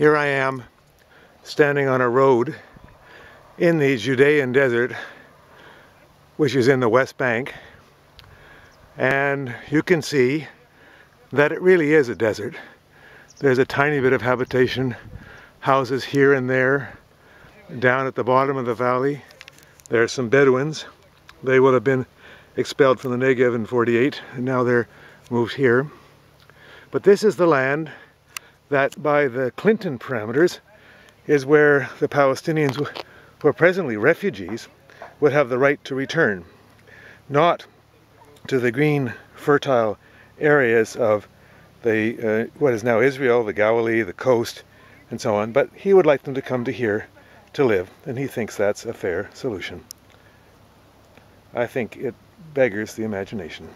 Here I am standing on a road in the Judean desert, which is in the West Bank. And you can see that it really is a desert. There's a tiny bit of habitation, houses here and there. Down at the bottom of the valley, there are some Bedouins. They would have been expelled from the Negev in 48, and now they're moved here. But this is the land that by the Clinton parameters is where the Palestinians who are presently refugees would have the right to return, not to the green fertile areas of the uh, what is now Israel, the Galilee, the coast, and so on, but he would like them to come to here to live, and he thinks that's a fair solution. I think it beggars the imagination.